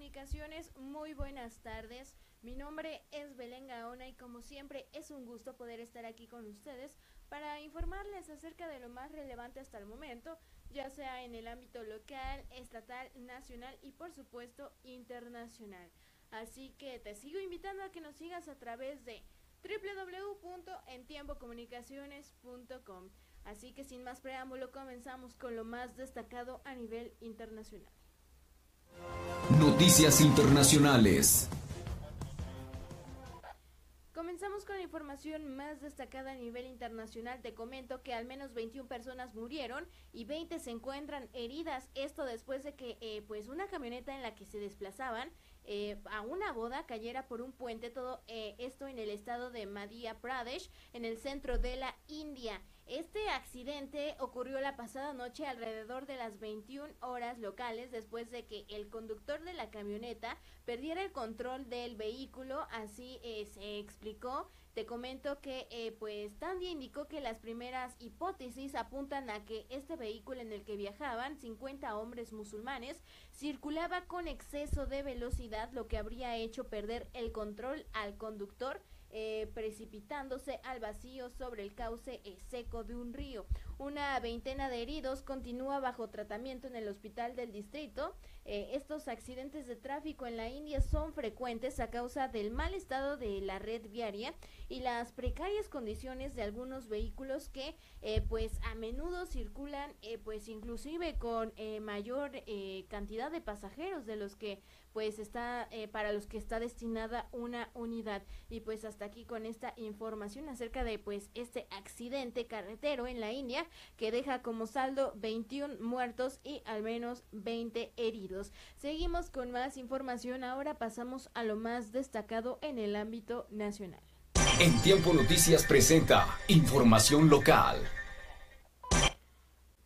Comunicaciones, muy buenas tardes. Mi nombre es Belén Gaona y como siempre es un gusto poder estar aquí con ustedes para informarles acerca de lo más relevante hasta el momento, ya sea en el ámbito local, estatal, nacional y por supuesto internacional. Así que te sigo invitando a que nos sigas a través de www.entiempocomunicaciones.com. Así que sin más preámbulo comenzamos con lo más destacado a nivel internacional. Noticias internacionales. Comenzamos con la información más destacada a nivel internacional. Te comento que al menos 21 personas murieron y 20 se encuentran heridas. Esto después de que eh, pues una camioneta en la que se desplazaban eh, a una boda cayera por un puente. Todo eh, esto en el estado de Madhya Pradesh, en el centro de la India. Este accidente ocurrió la pasada noche alrededor de las 21 horas locales después de que el conductor de la camioneta perdiera el control del vehículo, así eh, se explicó. Te comento que eh, pues Tandy indicó que las primeras hipótesis apuntan a que este vehículo en el que viajaban 50 hombres musulmanes circulaba con exceso de velocidad, lo que habría hecho perder el control al conductor eh, precipitándose al vacío sobre el cauce eh, seco de un río. Una veintena de heridos continúa bajo tratamiento en el hospital del distrito. Eh, estos accidentes de tráfico en la India son frecuentes a causa del mal estado de la red viaria y las precarias condiciones de algunos vehículos que pues a menudo circulan pues inclusive con mayor cantidad de pasajeros de los que pues está eh, para los que está destinada una unidad y pues hasta aquí con esta información acerca de pues este accidente carretero en la India que deja como saldo 21 muertos y al menos 20 heridos. Seguimos con más información, ahora pasamos a lo más destacado en el ámbito nacional. En Tiempo Noticias presenta información local.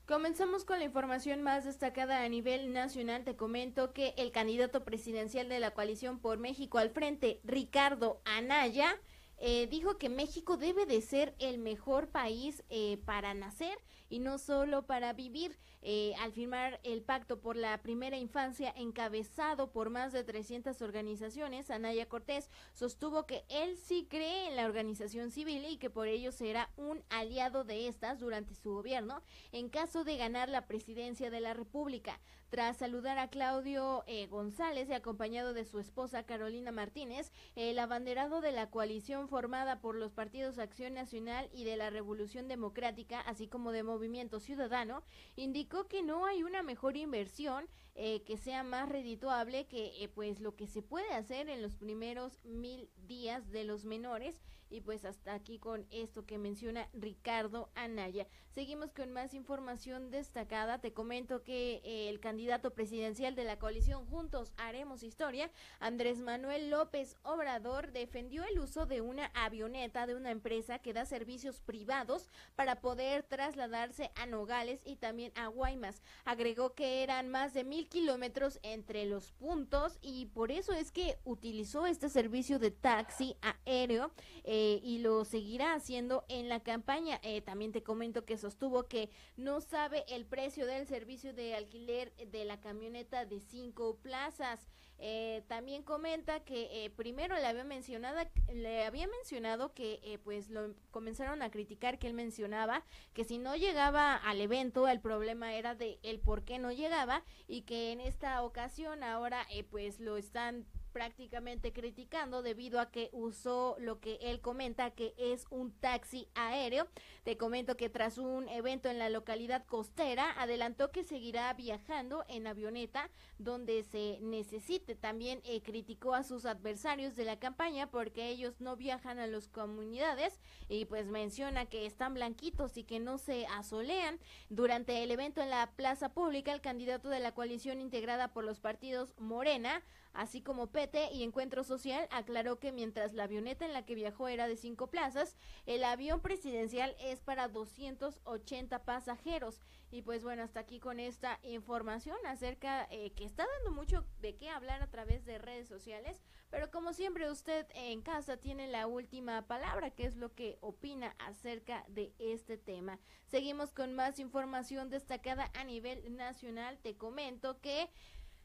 Comenzamos con la información más destacada a nivel nacional. Te comento que el candidato presidencial de la coalición por México al frente, Ricardo Anaya, eh, dijo que México debe de ser el mejor país eh, para nacer y no solo para vivir. Eh, al firmar el pacto por la primera infancia encabezado por más de 300 organizaciones, Anaya Cortés sostuvo que él sí cree en la organización civil y que por ello será un aliado de estas durante su gobierno en caso de ganar la presidencia de la República. Tras saludar a Claudio eh, González y acompañado de su esposa Carolina Martínez, el abanderado de la coalición formada por los partidos Acción Nacional y de la Revolución Democrática, así como de Movimiento Ciudadano, indicó que no hay una mejor inversión eh, que sea más redituable que eh, pues lo que se puede hacer en los primeros mil días de los menores y pues hasta aquí con esto que menciona Ricardo Anaya. Seguimos con más información destacada. Te comento que eh, el candidato presidencial de la coalición Juntos Haremos Historia, Andrés Manuel López Obrador, defendió el uso de una avioneta de una empresa que da servicios privados para poder trasladarse a Nogales y también a Guaymas. Agregó que eran más de mil kilómetros entre los puntos y por eso es que utilizó este servicio de taxi aéreo. Eh, y lo seguirá haciendo en la campaña. Eh, también te comento que sostuvo que no sabe el precio del servicio de alquiler de la camioneta de cinco plazas. Eh, también comenta que primero le había mencionado le había mencionado que pues lo comenzaron a criticar que él mencionaba que si no llegaba al evento el problema era de el por qué no llegaba y que en esta ocasión ahora pues lo están prácticamente criticando debido a que usó lo que él comenta que es un taxi aéreo. Te comento que tras un evento en la localidad costera, adelantó que seguirá viajando en avioneta donde se necesite. También eh, criticó a sus adversarios de la campaña porque ellos no viajan a las comunidades y pues menciona que están blanquitos y que no se asolean. Durante el evento en la plaza pública, el candidato de la coalición integrada por los partidos Morena, así como PT y Encuentro Social, aclaró que mientras la avioneta en la que viajó era de cinco plazas, el avión presidencial es para 280 pasajeros. Y pues bueno, hasta aquí con esta información acerca eh, que está dando mucho de qué hablar a través de redes sociales, pero como siempre usted en casa tiene la última palabra, que es lo que opina acerca de este tema. Seguimos con más información destacada a nivel nacional. Te comento que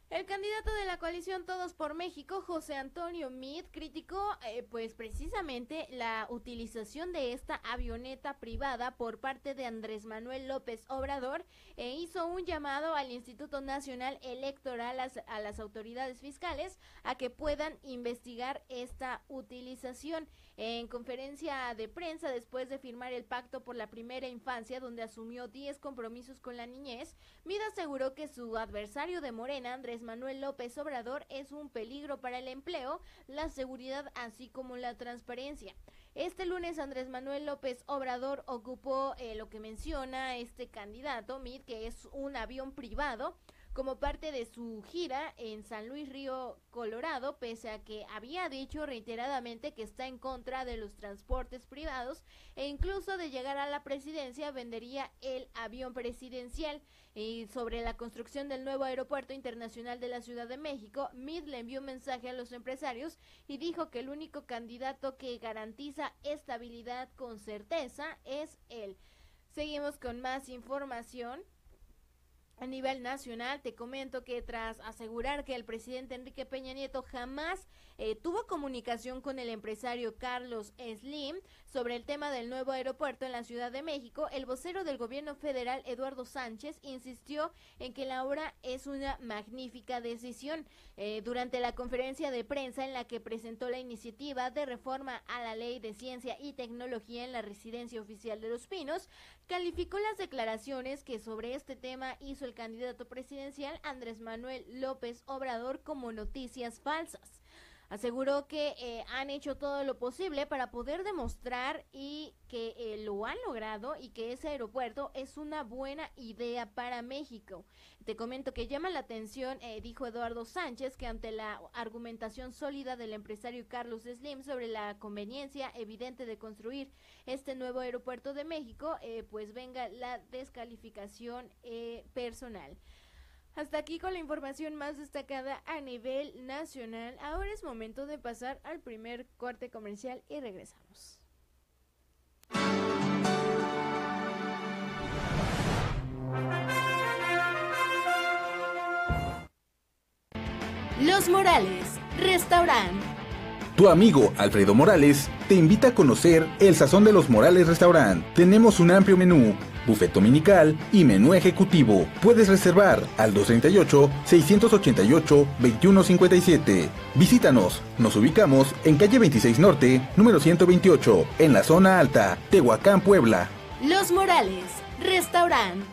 El candidato de la coalición Todos por México, José Antonio Mid, criticó eh, pues precisamente la utilización de esta avioneta privada por parte de Andrés Manuel López Obrador e hizo un llamado al Instituto Nacional Electoral a las autoridades fiscales a que puedan investigar esta utilización. En conferencia de prensa después de firmar el pacto por la primera infancia, donde asumió 10 compromisos con la niñez, Mid aseguró que su adversario de Morena, Andrés Manuel López Obrador, es un peligro para el empleo, la seguridad, así como la transparencia. Este lunes Andrés Manuel López Obrador ocupó eh, lo que menciona este candidato, Mid, que es un avión privado como parte de su gira en San Luis Río, Colorado, pese a que había dicho reiteradamente que está en contra de los transportes privados e incluso de llegar a la presidencia vendería el avión presidencial. Y sobre la construcción del nuevo aeropuerto internacional de la Ciudad de México, Mid le envió un mensaje a los empresarios y dijo que el único candidato que garantiza estabilidad con certeza es él. Seguimos con más información. A nivel nacional, te comento que tras asegurar que el presidente Enrique Peña Nieto jamás eh, tuvo comunicación con el empresario Carlos Slim sobre el tema del nuevo aeropuerto en la Ciudad de México, el vocero del gobierno federal, Eduardo Sánchez, insistió en que la obra es una magnífica decisión. Eh, durante la conferencia de prensa en la que presentó la iniciativa de reforma a la ley de ciencia y tecnología en la residencia oficial de Los Pinos, calificó las declaraciones que sobre este tema hizo el candidato presidencial Andrés Manuel López Obrador como noticias falsas. Aseguró que eh, han hecho todo lo posible para poder demostrar y que eh, lo han logrado y que ese aeropuerto es una buena idea para México. Te comento que llama la atención, eh, dijo Eduardo Sánchez, que ante la argumentación sólida del empresario Carlos Slim sobre la conveniencia evidente de construir este nuevo aeropuerto de México, pues venga la descalificación personal. Hasta aquí con la información más destacada a nivel nacional. Ahora es momento de pasar al primer corte comercial y regresamos. Los Morales, restaurante. Tu amigo Alfredo Morales te invita a conocer el Sazón de los Morales Restaurant. Tenemos un amplio menú buffet dominical y menú ejecutivo. Puedes reservar al 238-688-2157. Visítanos, nos ubicamos en calle 26 Norte, número 128, en la zona alta, Tehuacán, Puebla. Los Morales, restaurante.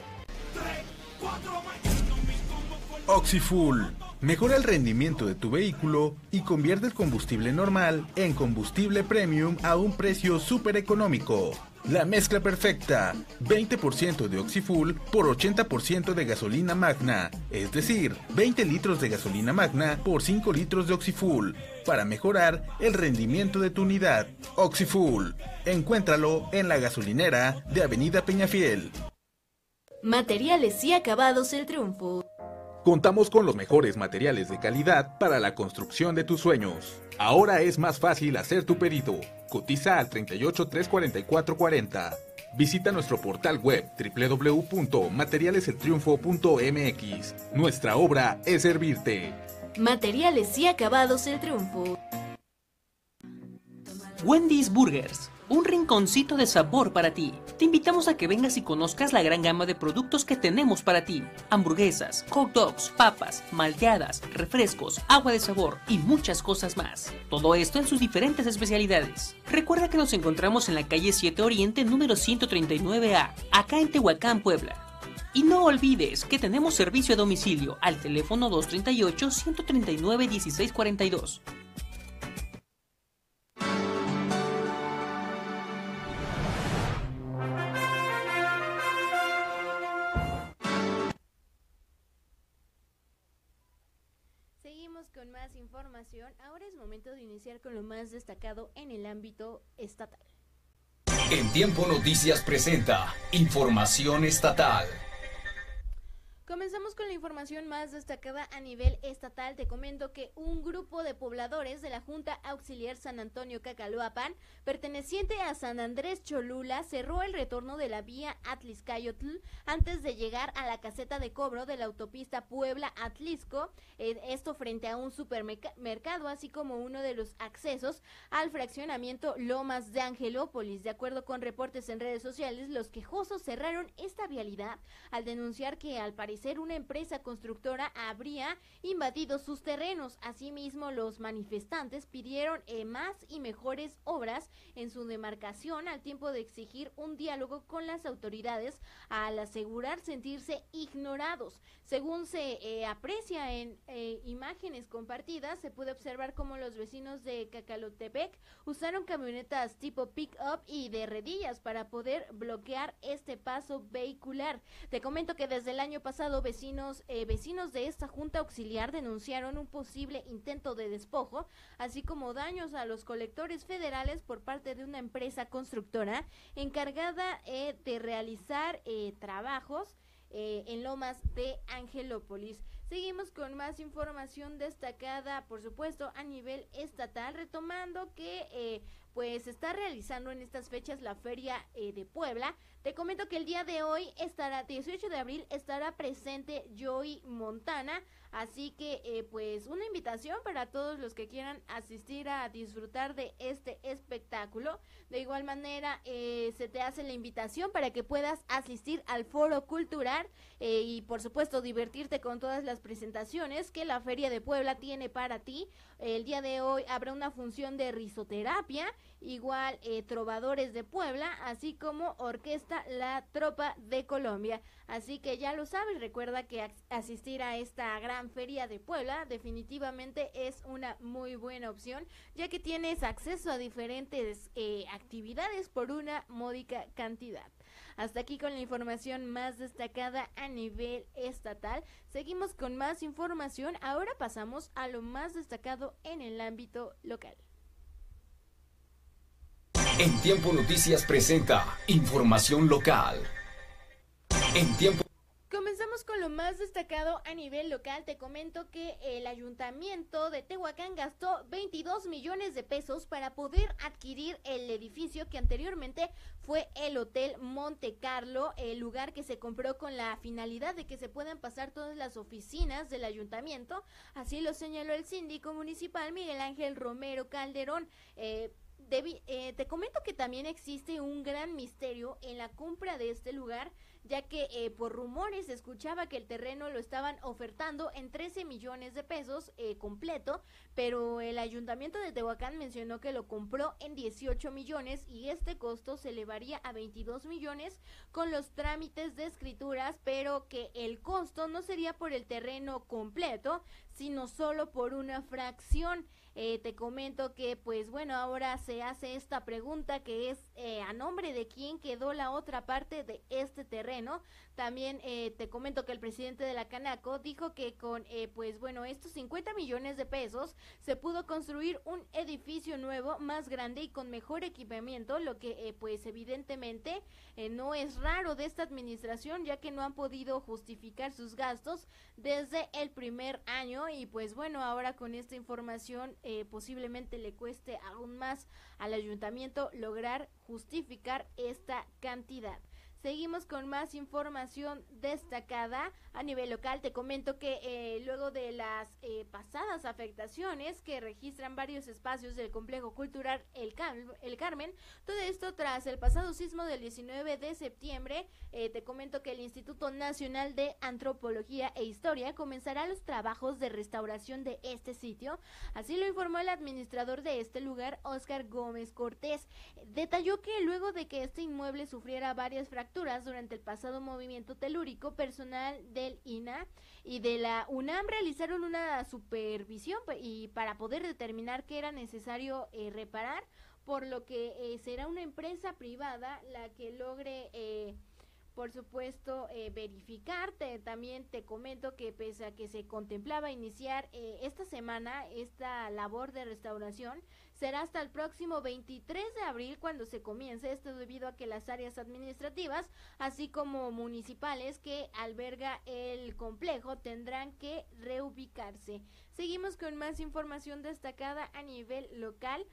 Oxyfull. Mejora el rendimiento de tu vehículo y convierte el combustible normal en combustible premium a un precio súper económico. La mezcla perfecta. 20% de Oxyfull por 80% de gasolina magna. Es decir, 20 litros de gasolina magna por 5 litros de Oxyfull. Para mejorar el rendimiento de tu unidad. Oxyfull. Encuéntralo en la gasolinera de Avenida Peñafiel. Materiales y acabados el triunfo. Contamos con los mejores materiales de calidad para la construcción de tus sueños. Ahora es más fácil hacer tu pedido. Cotiza al 38 344 40. Visita nuestro portal web www.materialeseltriunfo.mx. Nuestra obra es servirte. Materiales y acabados el triunfo. Wendy's Burgers un rinconcito de sabor para ti. Te invitamos a que vengas y conozcas la gran gama de productos que tenemos para ti. Hamburguesas, hot dogs, papas, malteadas, refrescos, agua de sabor y muchas cosas más. Todo esto en sus diferentes especialidades. Recuerda que nos encontramos en la calle 7 Oriente número 139A, acá en Tehuacán, Puebla. Y no olvides que tenemos servicio a domicilio al teléfono 238 139 1642. información, ahora es momento de iniciar con lo más destacado en el ámbito estatal. En Tiempo Noticias presenta Información Estatal. Comenzamos con la información más destacada a nivel estatal. Te comento que un grupo de pobladores de la Junta Auxiliar San Antonio Cacaloapan, perteneciente a San Andrés Cholula, cerró el retorno de la vía Atliscayotl antes de llegar a la caseta de cobro de la autopista Puebla-Atlisco, eh, esto frente a un supermercado, así como uno de los accesos al fraccionamiento Lomas de Angelópolis. De acuerdo con reportes en redes sociales, los quejosos cerraron esta vialidad al denunciar que al parecer ser una empresa constructora habría invadido sus terrenos. Asimismo, los manifestantes pidieron eh, más y mejores obras en su demarcación al tiempo de exigir un diálogo con las autoridades al asegurar sentirse ignorados. Según se eh, aprecia en eh, imágenes compartidas, se puede observar cómo los vecinos de Cacalotepec usaron camionetas tipo pick-up y de redillas para poder bloquear este paso vehicular. Te comento que desde el año vecinos, eh, vecinos de esta junta auxiliar denunciaron un posible intento de despojo, así como daños a los colectores federales por parte de una empresa constructora encargada de realizar trabajos eh, en Lomas de Angelópolis. Seguimos con más información destacada, por supuesto, a nivel estatal, retomando que pues está realizando en estas fechas la Feria eh, de Puebla. Te comento que el día de hoy estará, 18 de abril, estará presente Joy Montana. Así que, eh, pues, una invitación para todos los que quieran asistir a disfrutar de este espectáculo. De igual manera, eh, se te hace la invitación para que puedas asistir al foro cultural y, por supuesto, divertirte con todas las presentaciones que la Feria de Puebla tiene para ti. El día de hoy habrá una función de risoterapia igual eh, Trovadores de Puebla, así como Orquesta La Tropa de Colombia. Así que ya lo sabes, recuerda que asistir a esta gran feria de Puebla definitivamente es una muy buena opción, ya que tienes acceso a diferentes eh, actividades por una módica cantidad. Hasta aquí con la información más destacada a nivel estatal. Seguimos con más información. Ahora pasamos a lo más destacado en el ámbito local. En Tiempo Noticias presenta información local. En Tiempo Comenzamos con lo más destacado a nivel local. Te comento que el ayuntamiento de Tehuacán gastó 22 millones de pesos para poder adquirir el edificio que anteriormente fue el Hotel Monte Carlo, el lugar que se compró con la finalidad de que se puedan pasar todas las oficinas del ayuntamiento. Así lo señaló el síndico municipal Miguel Ángel Romero Calderón. Eh, eh, te comento que también existe un gran misterio en la compra de este lugar, ya que eh, por rumores se escuchaba que el terreno lo estaban ofertando en 13 millones de pesos eh, completo, pero el ayuntamiento de Tehuacán mencionó que lo compró en 18 millones y este costo se elevaría a 22 millones con los trámites de escrituras, pero que el costo no sería por el terreno completo, sino solo por una fracción. Eh, te comento que pues bueno, ahora se hace esta pregunta que es eh, a nombre de quién quedó la otra parte de este terreno. También eh, te comento que el presidente de la Canaco dijo que con, eh, pues bueno, estos 50 millones de pesos se pudo construir un edificio nuevo, más grande y con mejor equipamiento, lo que eh, pues evidentemente no es raro de esta administración, ya que no han podido justificar sus gastos desde el primer año y pues bueno, ahora con esta información posiblemente le cueste aún más al ayuntamiento lograr justificar esta cantidad. Seguimos con más información destacada a nivel local. Te comento que eh, luego de las eh, pasadas afectaciones que registran varios espacios del complejo cultural El, el Carmen, todo esto tras el pasado sismo del 19 de septiembre, eh, te comento que el Instituto Nacional de Antropología e Historia comenzará los trabajos de restauración de este sitio. Así lo informó el administrador de este lugar, Oscar Gómez Cortés. Detalló que luego de que este inmueble sufriera varias fracturas, durante el pasado movimiento telúrico, personal del INA y de la UNAM realizaron una supervisión y para poder determinar qué era necesario eh, reparar, por lo que eh, será una empresa privada la que logre eh, por supuesto, eh, verificarte. También te comento que pese a que se contemplaba iniciar eh, esta semana esta labor de restauración, será hasta el próximo 23 de abril cuando se comience esto debido a que las áreas administrativas, así como municipales que alberga el complejo, tendrán que reubicarse. Seguimos con más información destacada a nivel local.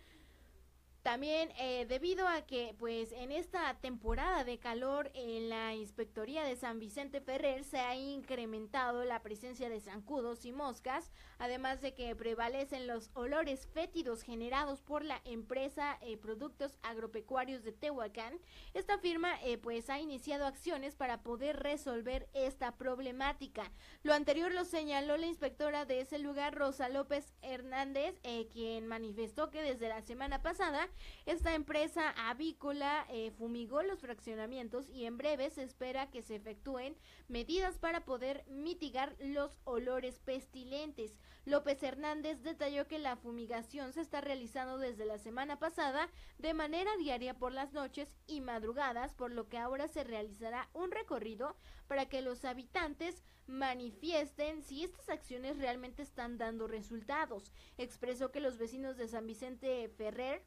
También eh, debido a que pues en esta temporada de calor en la inspectoría de San Vicente Ferrer se ha incrementado la presencia de zancudos y moscas, además de que prevalecen los olores fétidos generados por la empresa eh, Productos Agropecuarios de Tehuacán. Esta firma eh, pues ha iniciado acciones para poder resolver esta problemática. Lo anterior lo señaló la inspectora de ese lugar, Rosa López Hernández, quien manifestó que desde la semana pasada esta empresa avícola eh, fumigó los fraccionamientos y en breve se espera que se efectúen medidas para poder mitigar los olores pestilentes. López Hernández detalló que la fumigación se está realizando desde la semana pasada de manera diaria por las noches y madrugadas, por lo que ahora se realizará un recorrido para que los habitantes manifiesten si estas acciones realmente están dando resultados. Expresó que los vecinos de San Vicente Ferrer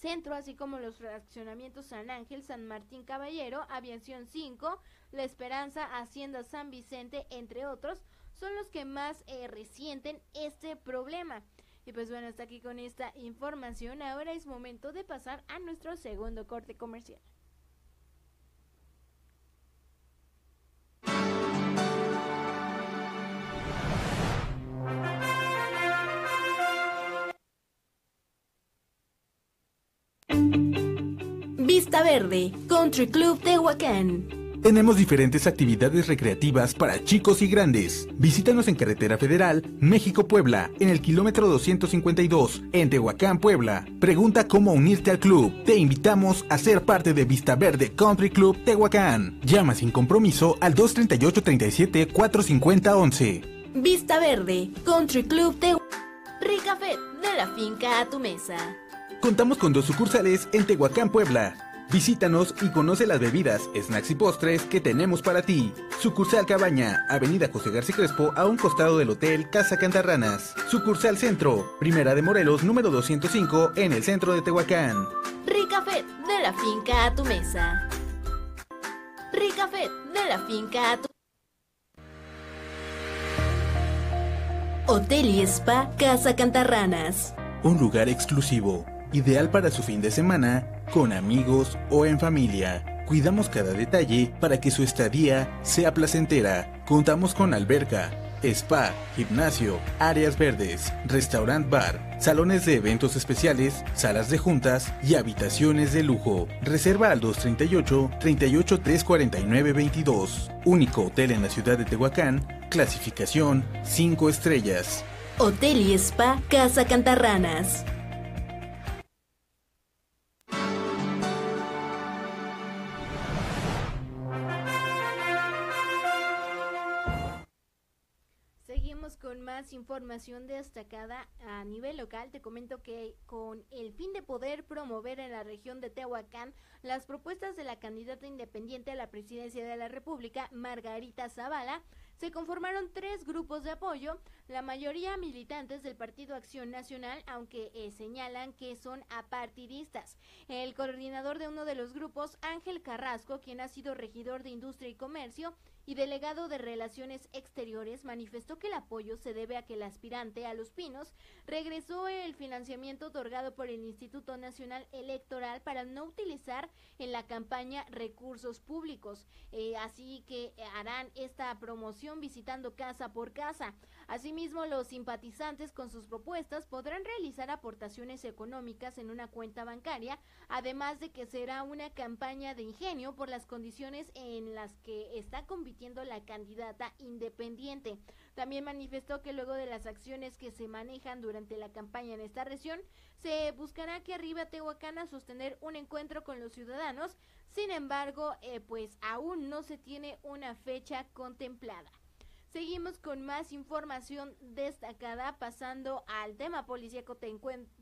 Centro, así como los fraccionamientos San Ángel, San Martín Caballero, Aviación 5, La Esperanza, Hacienda San Vicente, entre otros, son los que más eh, resienten este problema. Y pues bueno, hasta aquí con esta información. Ahora es momento de pasar a nuestro segundo corte comercial. Vista Verde, Country Club Tehuacán. Tenemos diferentes actividades recreativas para chicos y grandes. Visítanos en Carretera Federal, México-Puebla, en el kilómetro 252, en Tehuacán, Puebla. Pregunta cómo unirte al club. Te invitamos a ser parte de Vista Verde Country Club Tehuacán. Llama sin compromiso al 238-37-450-11. Vista Verde, Country Club Tehuacán. Ricafet, de la finca a tu mesa. Contamos con dos sucursales en Tehuacán, Puebla. Visítanos y conoce las bebidas, snacks y postres que tenemos para ti. Sucursal Cabaña, Avenida José García Crespo, a un costado del Hotel Casa Cantarranas. Sucursal Centro, Primera de Morelos, número 205, en el centro de Tehuacán. Ricafet, de la finca a tu mesa. Ricafet, de la finca a tu Hotel y Spa Casa Cantarranas. Un lugar exclusivo ideal para su fin de semana, con amigos o en familia. Cuidamos cada detalle para que su estadía sea placentera. Contamos con alberca, spa, gimnasio, áreas verdes, restaurant bar, salones de eventos especiales, salas de juntas y habitaciones de lujo. Reserva al 238 38 349 22. Único hotel en la ciudad de Tehuacán. Clasificación 5 estrellas. Hotel y Spa Casa Cantarranas. Información destacada a nivel local, te comento que con el fin de poder promover en la región de Tehuacán las propuestas de la candidata independiente a la presidencia de la República, Margarita Zavala, se conformaron tres grupos de apoyo, la mayoría militantes del Partido Acción Nacional, aunque eh, señalan que son apartidistas. El coordinador de uno de los grupos, Ángel Carrasco, quien ha sido regidor de Industria y Comercio, y delegado de Relaciones Exteriores manifestó que el apoyo se debe a que el aspirante a Los Pinos regresó el financiamiento otorgado por el Instituto Nacional Electoral para no utilizar en la campaña recursos públicos. Eh, así que harán esta promoción visitando casa por casa. Asimismo, los simpatizantes con sus propuestas podrán realizar aportaciones económicas en una cuenta bancaria, además de que será una campaña de ingenio por las condiciones en las que está convirtiendo la candidata independiente. También manifestó que luego de las acciones que se manejan durante la campaña en esta región, se buscará que arriba Tehuacana sostener un encuentro con los ciudadanos. Sin embargo, eh, pues aún no se tiene una fecha contemplada. Seguimos con más información destacada. Pasando al tema policíaco, te,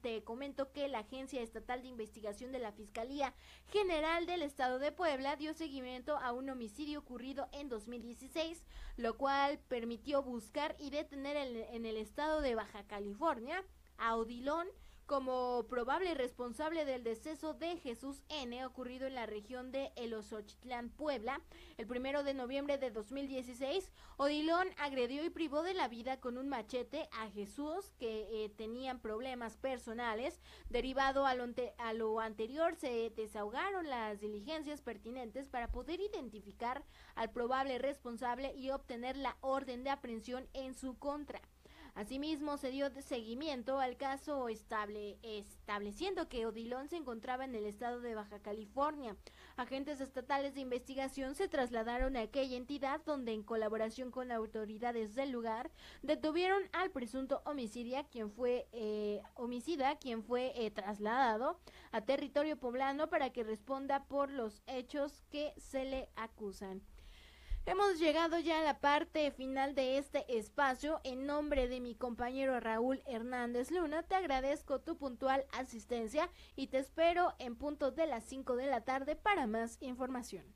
te, comento que la Agencia Estatal de Investigación de la Fiscalía General del Estado de Puebla dio seguimiento a un homicidio ocurrido en 2016, lo cual permitió buscar y detener en el estado de Baja California a Odilón como probable responsable del deceso de Jesús N. ocurrido en la región de Elosochitlán, Puebla. El primero de noviembre de 2016, Odilón agredió y privó de la vida con un machete a Jesús, que eh, tenían problemas personales. Derivado a lo, a lo anterior, se desahogaron las diligencias pertinentes para poder identificar al probable responsable y obtener la orden de aprehensión en su contra. Asimismo, se dio seguimiento al caso estable, estableciendo que Odilon se encontraba en el estado de Baja California. Agentes estatales de investigación se trasladaron a aquella entidad donde, en colaboración con autoridades del lugar, detuvieron al presunto homicidia, quien fue eh, homicida, quien fue eh, trasladado a territorio poblano para que responda por los hechos que se le acusan. Hemos llegado ya a la parte final de este espacio. En nombre de mi compañero Raúl Hernández Luna, te agradezco tu puntual asistencia y te espero en punto de las 5 de la tarde para más información.